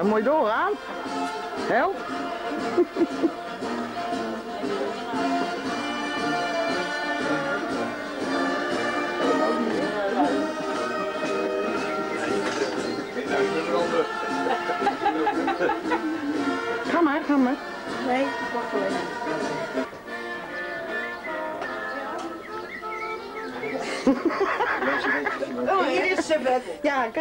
Dan moet je doorgaan. Help. Ga maar, ga maar. Nee, wacht wel even. Oh, hier is ze vet. Ja,